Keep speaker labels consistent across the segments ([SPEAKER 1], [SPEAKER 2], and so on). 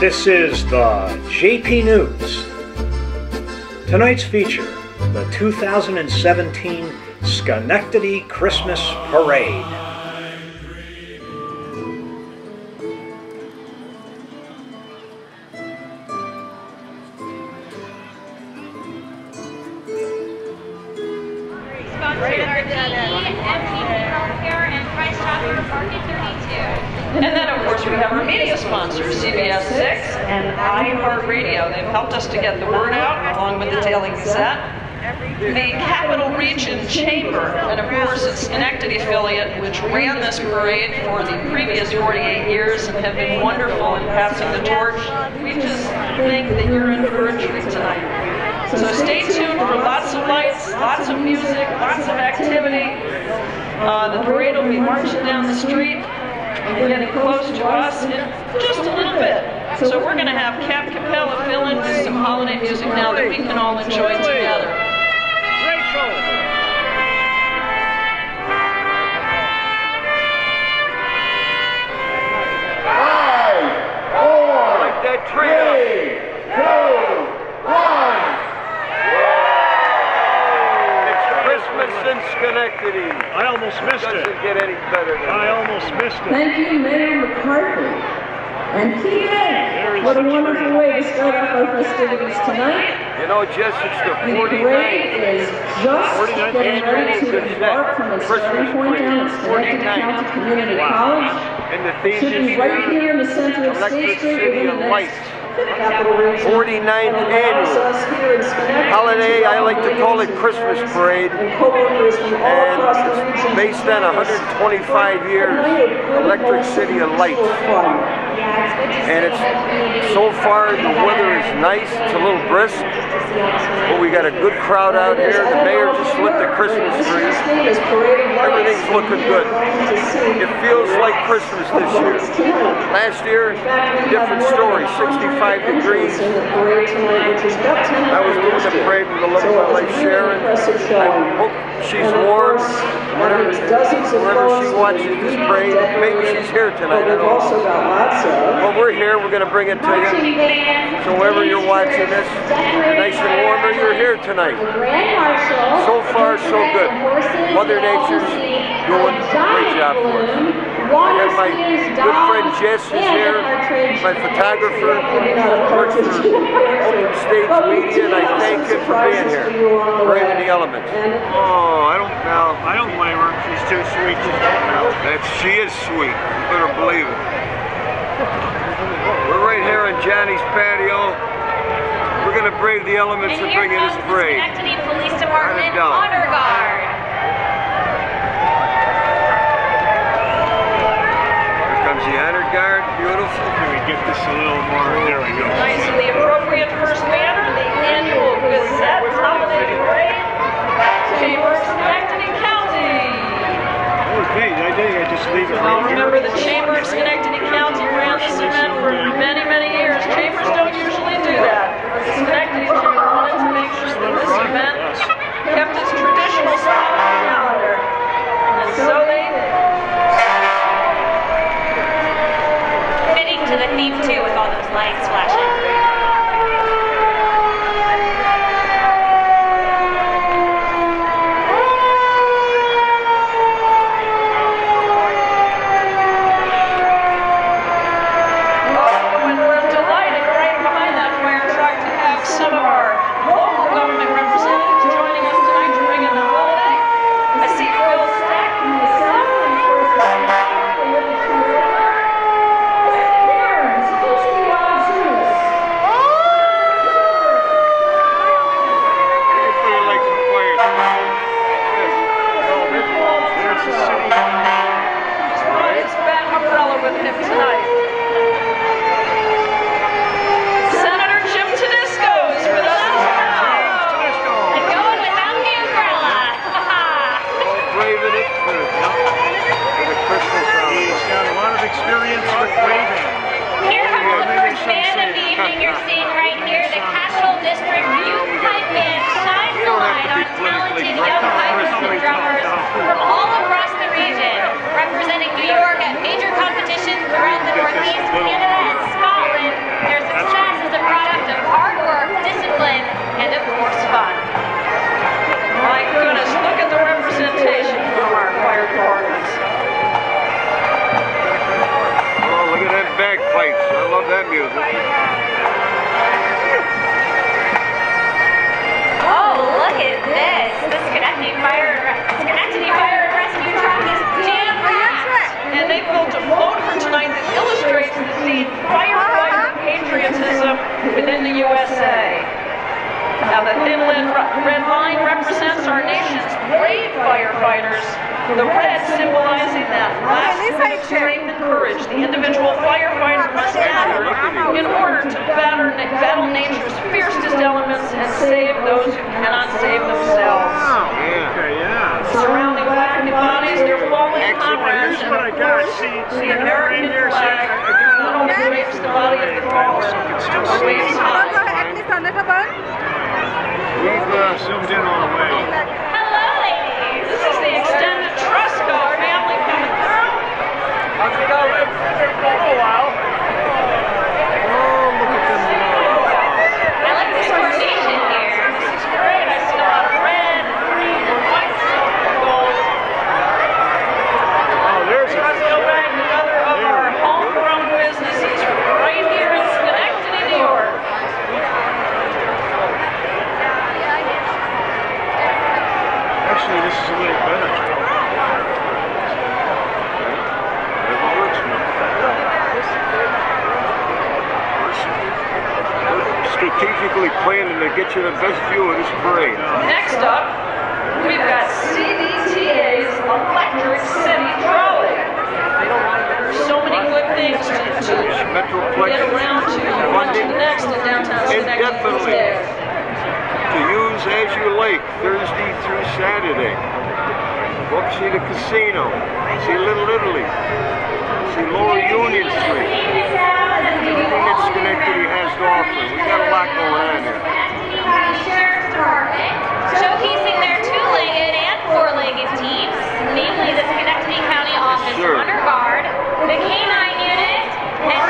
[SPEAKER 1] This is the JP News. Tonight's feature the 2017 Schenectady Christmas Parade.
[SPEAKER 2] For the previous 48 years and have been wonderful in passing the torch. We just think that you're in for a treat tonight. So stay tuned for lots of lights, lots of music, lots of activity. Uh, the parade will be marching down the street and getting close to us in just a little bit. So we're going to have Cap Capella fill in with some holiday music now that we can all enjoy together.
[SPEAKER 3] Four,
[SPEAKER 4] trio.
[SPEAKER 3] three, two, one.
[SPEAKER 4] It's Christmas in Schenectady.
[SPEAKER 1] I almost missed it.
[SPEAKER 4] Doesn't get any better than
[SPEAKER 1] I
[SPEAKER 4] that.
[SPEAKER 1] almost missed it.
[SPEAKER 5] Thank you, Mayor McCarthy. And key
[SPEAKER 1] There is
[SPEAKER 5] in, what a wonderful
[SPEAKER 1] tree.
[SPEAKER 5] way to start off our festivities tonight.
[SPEAKER 4] You know, Jess, it's the
[SPEAKER 5] The
[SPEAKER 4] 49th.
[SPEAKER 5] parade is just getting ready to embark from its
[SPEAKER 4] Christmas
[SPEAKER 5] starting point down at
[SPEAKER 4] parade.
[SPEAKER 5] Schenectady
[SPEAKER 4] 49th.
[SPEAKER 5] County Community
[SPEAKER 1] Wow.
[SPEAKER 5] College.
[SPEAKER 4] And the theme
[SPEAKER 5] Should be right here in the center of
[SPEAKER 4] Electric
[SPEAKER 5] State Street
[SPEAKER 4] City
[SPEAKER 5] within
[SPEAKER 4] of
[SPEAKER 5] the next
[SPEAKER 4] Lights.
[SPEAKER 5] Capital Region.
[SPEAKER 4] 49th
[SPEAKER 5] And allows
[SPEAKER 4] annual.
[SPEAKER 5] us here in Schenectady
[SPEAKER 4] Holiday, I like to call it Christmas parade.
[SPEAKER 5] And co-workers from all
[SPEAKER 4] And
[SPEAKER 5] across the
[SPEAKER 4] it's based on 125 years, Electric City of Lights. And it's so far the weather is nice. It's a little brisk, but we got a good crowd out here. The mayor just lit the Christmas tree. Everything's looking good. It feels like Christmas this year. Last year, different story. 65 degrees. I was doing the parade with the love of my Sharon. I hope she's warm. Whenever, whenever she watches this parade, maybe she's here tonight. I don't know. But we're here, we're gonna bring it to you. So wherever you're watching this, nice and warm, you're here tonight. So far, so good. Mother Nature's doing a great job for us. I have my good friend Jess is here, my photographer, works for Open Stage Media, and I thank him for being here, braving the elements. Oh, I don't know.
[SPEAKER 1] I don't blame her. She's too sweet.
[SPEAKER 4] That she is sweet. You better believe it. We're right here on Johnny's patio. We're gonna brave the elements
[SPEAKER 6] And
[SPEAKER 4] and
[SPEAKER 6] here
[SPEAKER 4] bring in
[SPEAKER 6] comes
[SPEAKER 4] this
[SPEAKER 6] the
[SPEAKER 4] parade.
[SPEAKER 6] Schenectady Police Department Honor Guard.
[SPEAKER 4] Here comes the honor guard. Beautiful.
[SPEAKER 1] Can we get this a little more? There we go.
[SPEAKER 2] Nice in the appropriate first manner, the annual Gazette Holiday Parade, Chamber of Schenectady County.
[SPEAKER 1] Okay, I think I just leave it
[SPEAKER 2] Well,
[SPEAKER 1] right
[SPEAKER 2] remember the Chamber of Schenectady County ran this event for many, many years. Chambers don't usually do that. But the Schenectady Chamber wanted to make sure that this event kept its traditional style
[SPEAKER 6] Too with all those lights flashing.
[SPEAKER 1] We've.
[SPEAKER 6] Hello, ladies.
[SPEAKER 2] This is the extended family coming through.
[SPEAKER 6] I like the coordination here.
[SPEAKER 2] This is great. I see a lot of red, green, and white, silver, and gold.
[SPEAKER 1] Oh, there's a
[SPEAKER 2] Let's go back to another of our homegrown businesses right here in Schenectady, New York.
[SPEAKER 1] Actually, this is a little better.
[SPEAKER 4] It works now. Strategically planning to get you the best view of this parade.
[SPEAKER 2] Next up, we've got CDTA's Electric City Trolley. So many good things to, to
[SPEAKER 4] Metroplex
[SPEAKER 2] get around to. One to the next in downtown Schenectady
[SPEAKER 4] to use as you like Thursday through Saturday. Go up see the casino, see Little Italy, see Lower Union Street. Everything that Schenectady has to offer. We got a lot going on here.
[SPEAKER 6] County Sheriff's Department, showcasing their two-legged and four-legged teams, namely the Schenectady County Office
[SPEAKER 4] Sure.
[SPEAKER 6] Honor Guard, the K-9 unit, and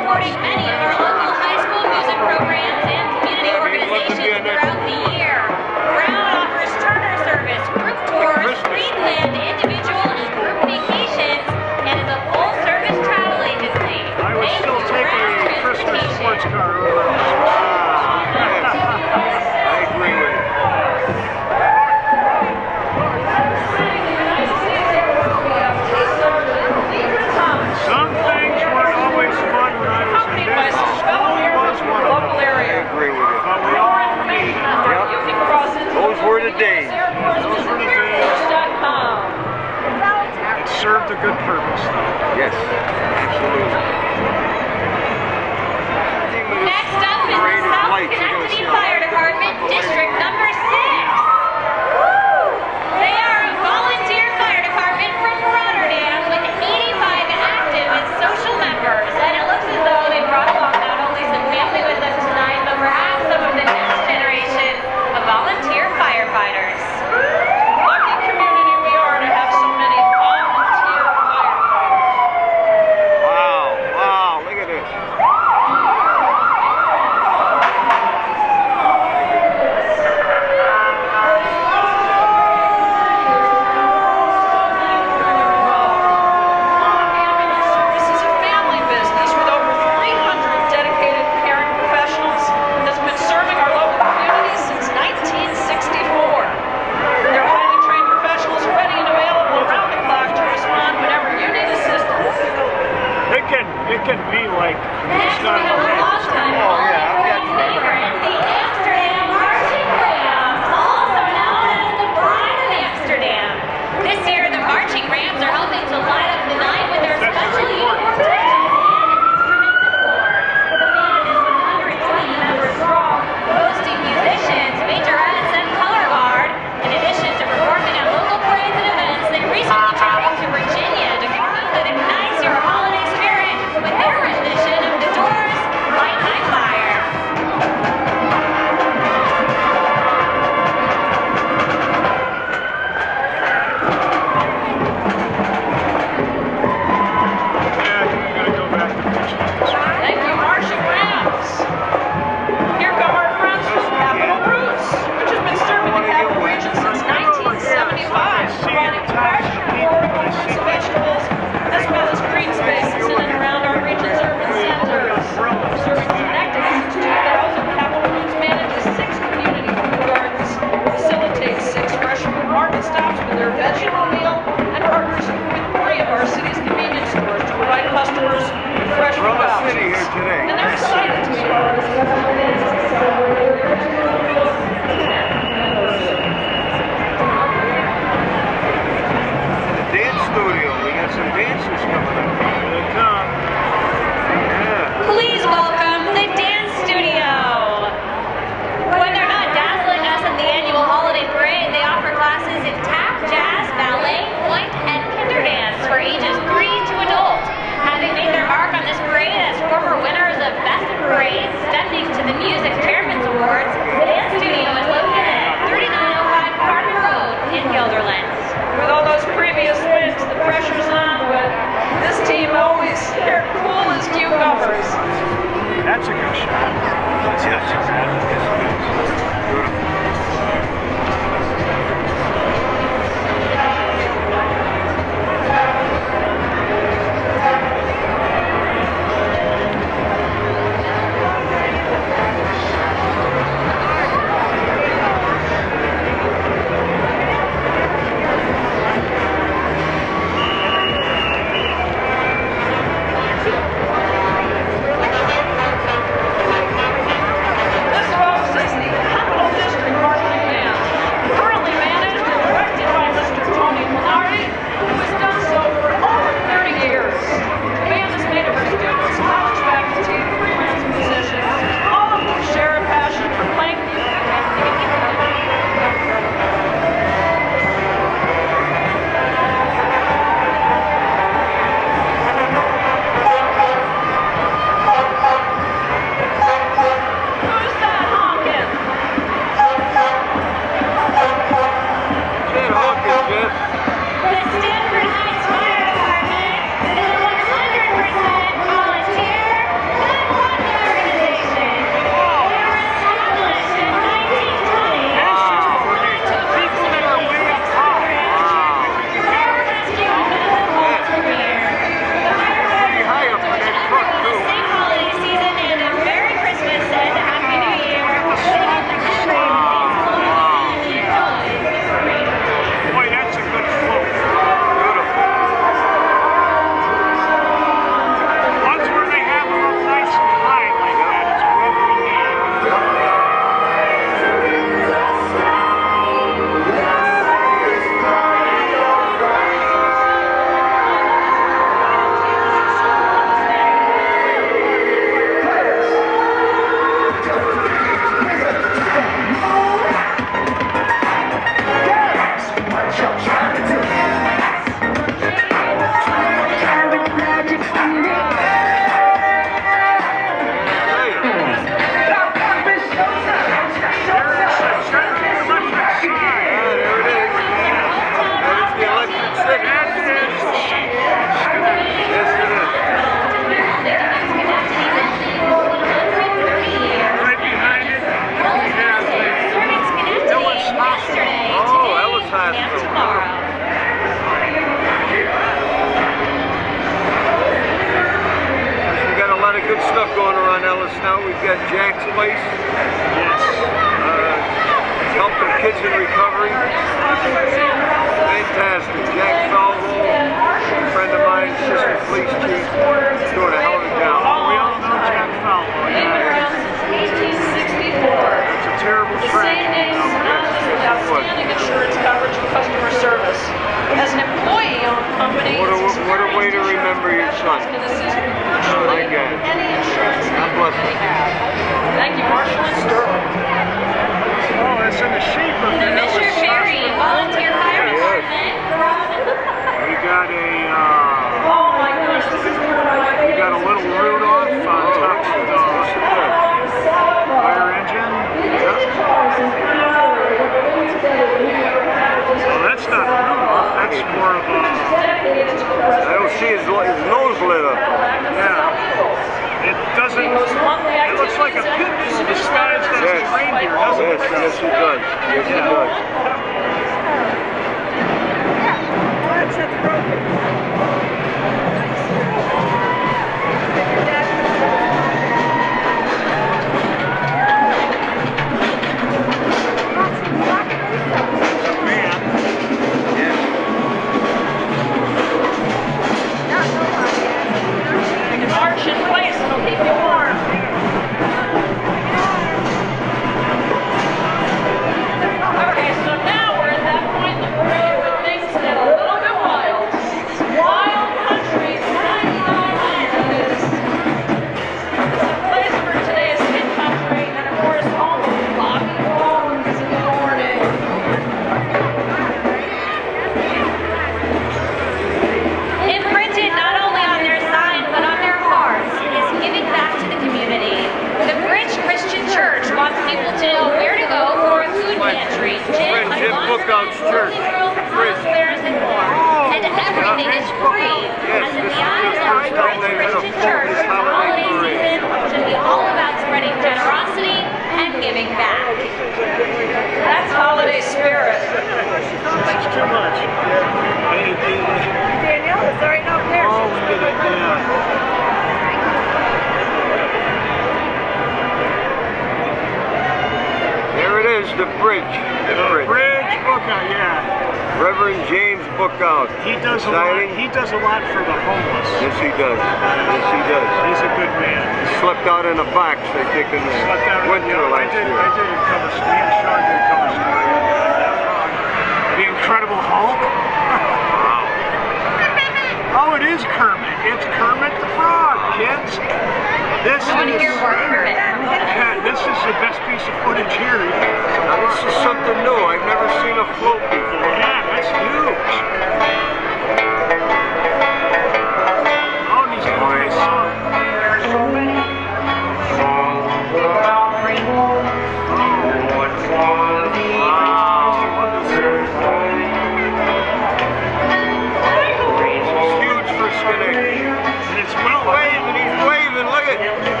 [SPEAKER 7] He's
[SPEAKER 1] waving. He's waving. Look at.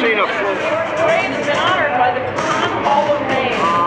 [SPEAKER 1] seen a.
[SPEAKER 2] Hall of Fame.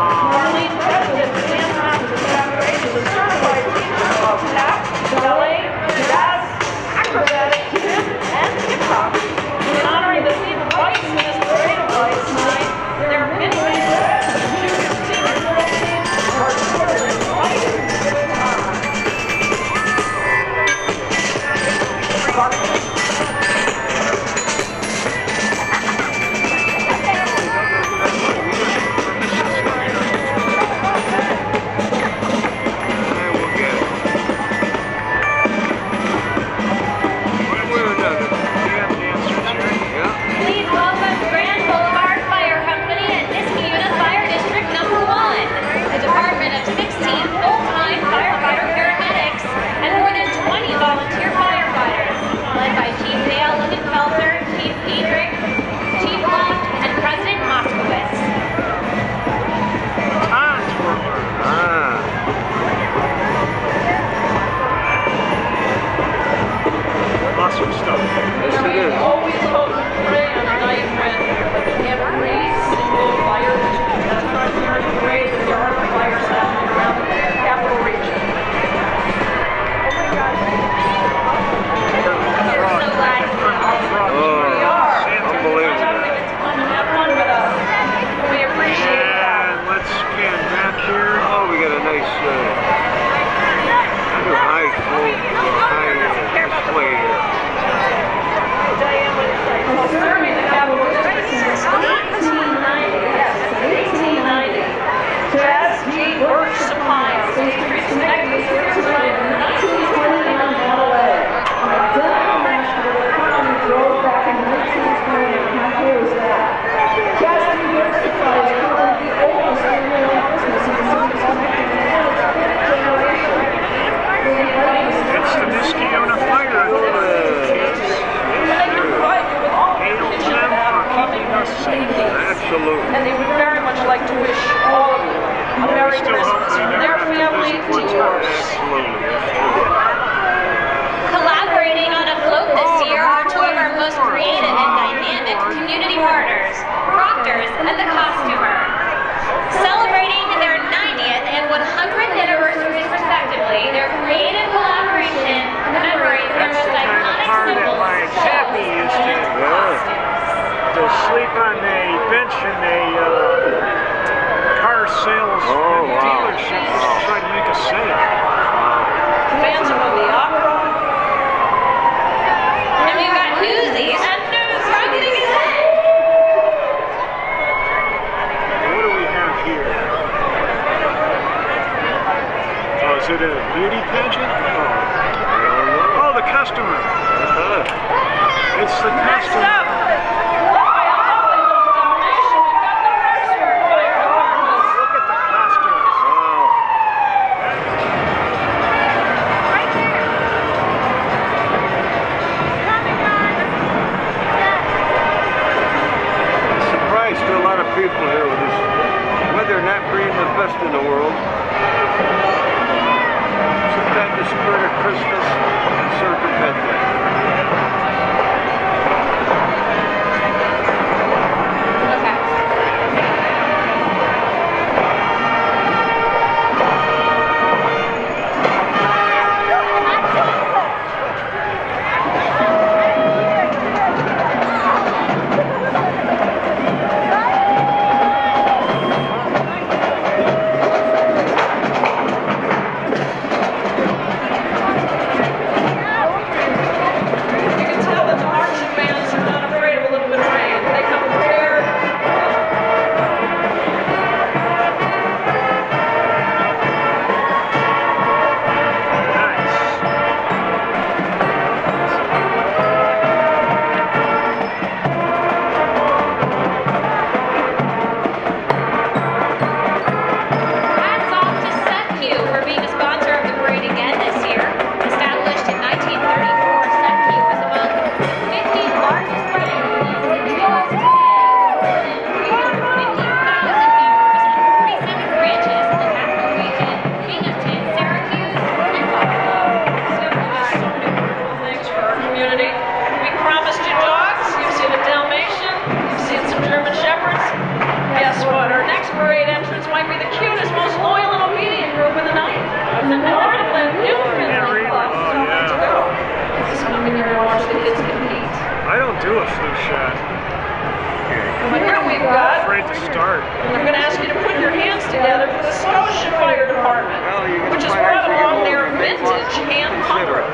[SPEAKER 2] Just is where on their vintage hand pumper.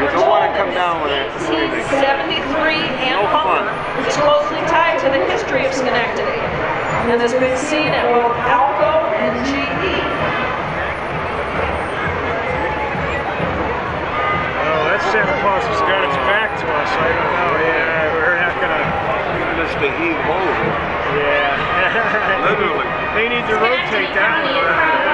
[SPEAKER 4] You don't want to come down with it.
[SPEAKER 2] 1873 hand
[SPEAKER 4] no
[SPEAKER 2] pumper is closely tied to the history of Schenectady and has been seen at both Alco and GE.
[SPEAKER 1] Oh, that Santa Claus has got its back to us. I don't know. Yeah, we're not gonna.
[SPEAKER 4] Mr. Heave over.
[SPEAKER 1] Yeah.
[SPEAKER 4] Literally.
[SPEAKER 1] They need to rotate that one.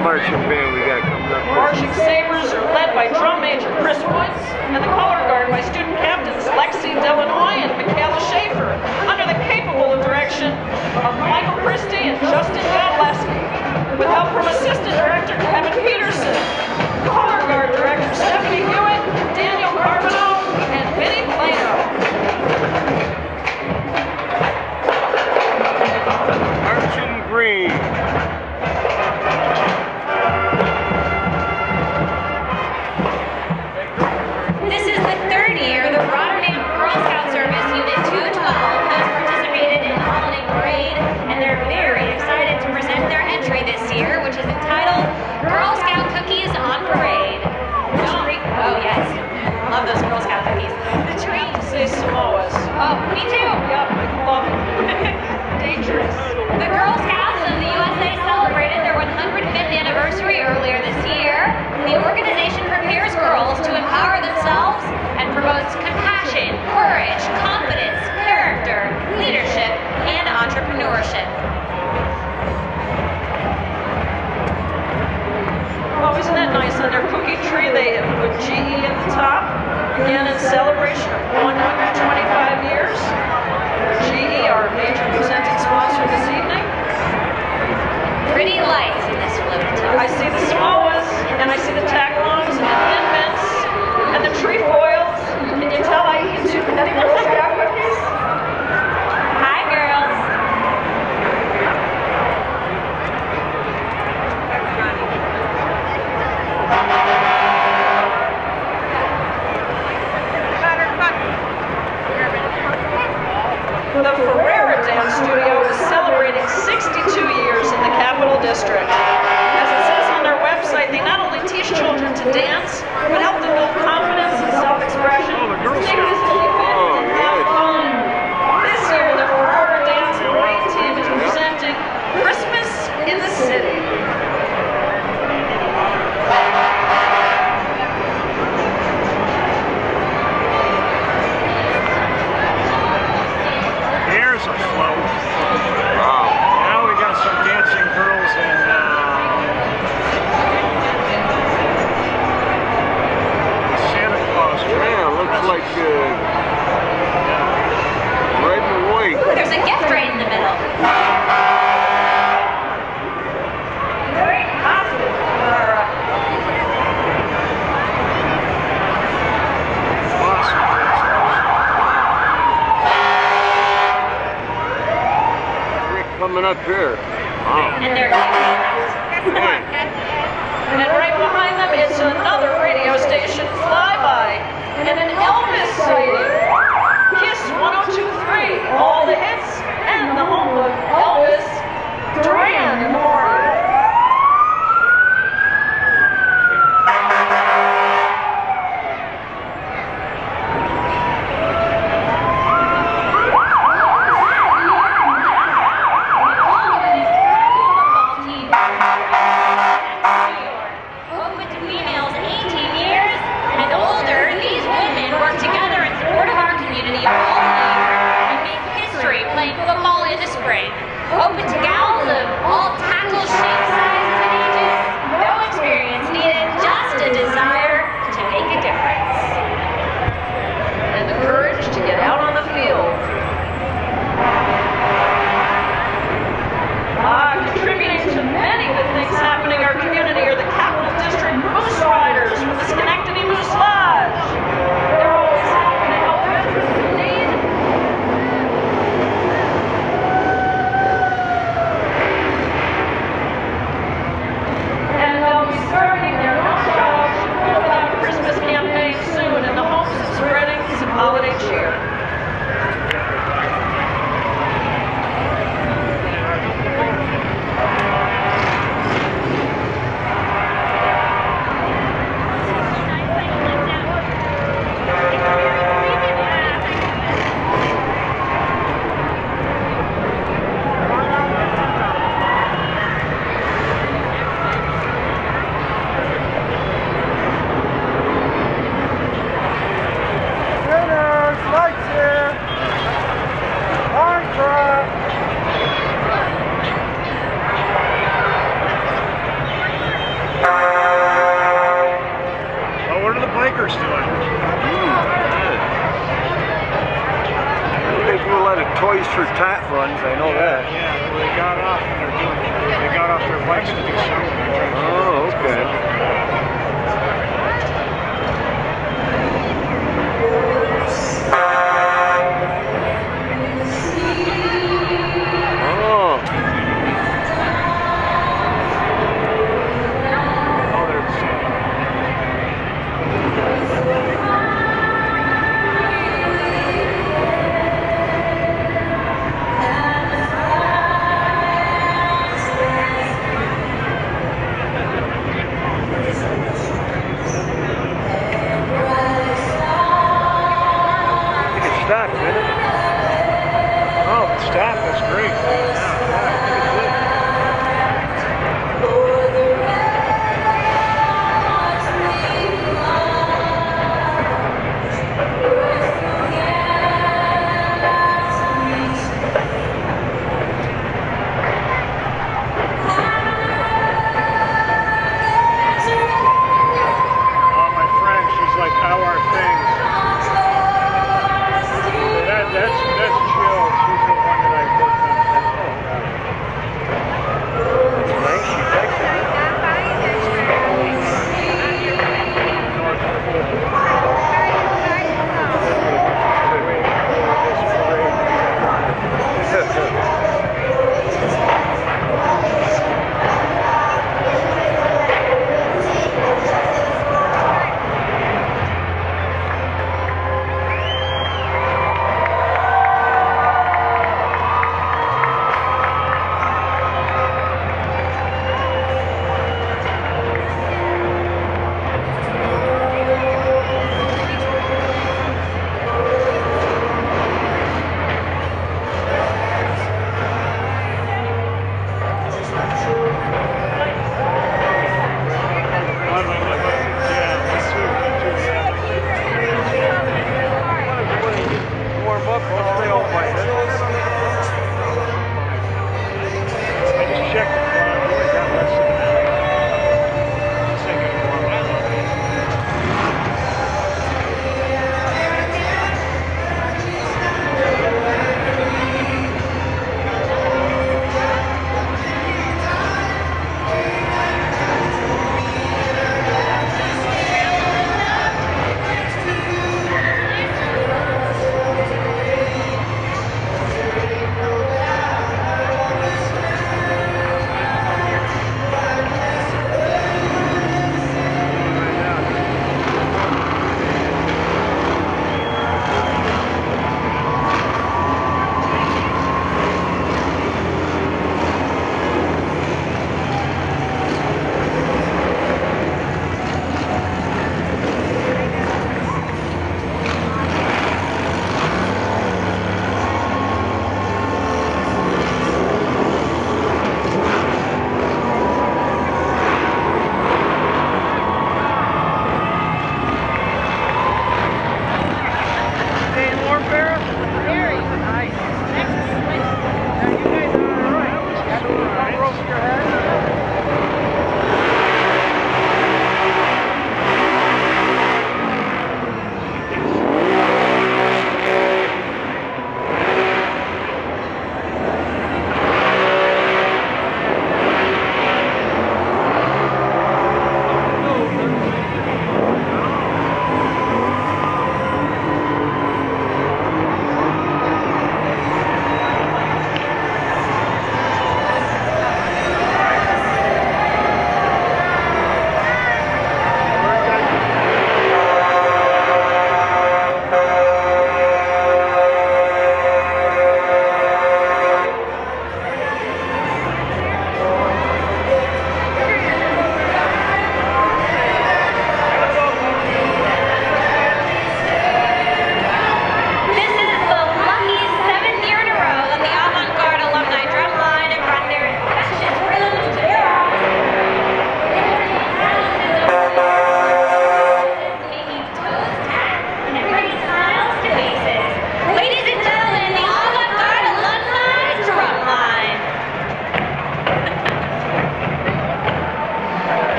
[SPEAKER 2] marching
[SPEAKER 4] band we got coming up?
[SPEAKER 2] The Marching Sabres are led by drum major Chris Woods and the color guard by student captains Lexi Delanoy and Michaela Schaefer under the capable direction of Michael Christie and Justin Godleski with help from assistant director Kevin Peterson, color guard director Stephanie નીચે district. As it says on their website, they not only teach children to dance, but help them build confidence and self-expression.
[SPEAKER 4] coming up here. Wow.
[SPEAKER 6] And they're Come.
[SPEAKER 2] And right behind them is another radio station flyby and an Elvis sighting. Kiss 1023, all the hits and the home of Elvis Duran in.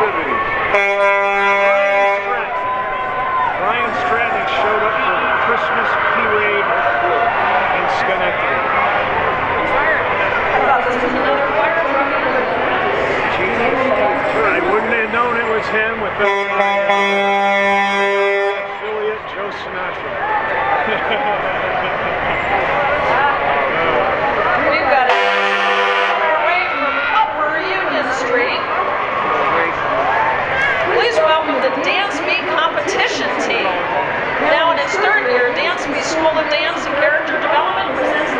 [SPEAKER 6] activities.
[SPEAKER 1] Brian Stratton showed up for Christmas parade in Schenectady.
[SPEAKER 2] I
[SPEAKER 1] wouldn't have known it was him without.
[SPEAKER 2] the Dance Me competition team. Now in its third year, Dance Me School of Dance and Character Development presents